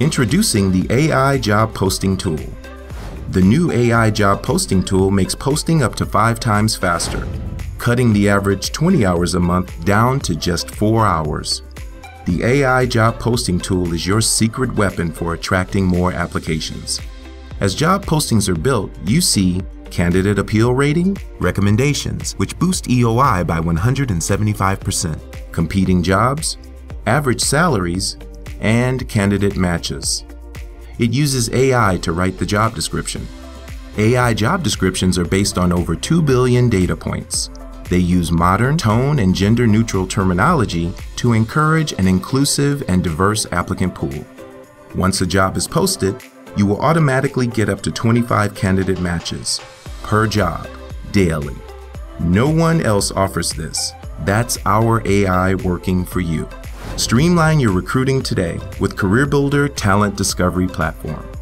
Introducing the AI Job Posting Tool. The new AI Job Posting Tool makes posting up to five times faster, cutting the average 20 hours a month down to just four hours. The AI Job Posting Tool is your secret weapon for attracting more applications. As job postings are built, you see candidate appeal rating, recommendations, which boost EOI by 175%, competing jobs, average salaries, and candidate matches. It uses AI to write the job description. AI job descriptions are based on over 2 billion data points. They use modern, tone, and gender neutral terminology to encourage an inclusive and diverse applicant pool. Once a job is posted, you will automatically get up to 25 candidate matches per job daily. No one else offers this. That's our AI working for you. Streamline your recruiting today with CareerBuilder Talent Discovery Platform.